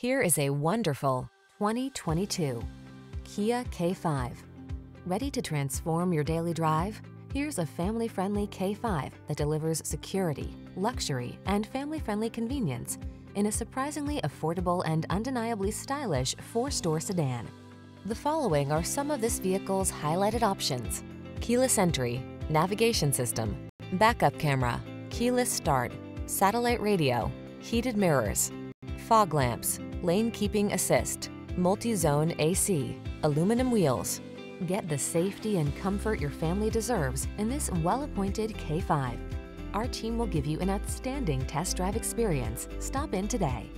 Here is a wonderful 2022 Kia K5. Ready to transform your daily drive? Here's a family-friendly K5 that delivers security, luxury, and family-friendly convenience in a surprisingly affordable and undeniably stylish four-door sedan. The following are some of this vehicle's highlighted options. Keyless entry, navigation system, backup camera, keyless start, satellite radio, heated mirrors, fog lamps, lane keeping assist, multi-zone AC, aluminum wheels. Get the safety and comfort your family deserves in this well-appointed K5. Our team will give you an outstanding test drive experience. Stop in today.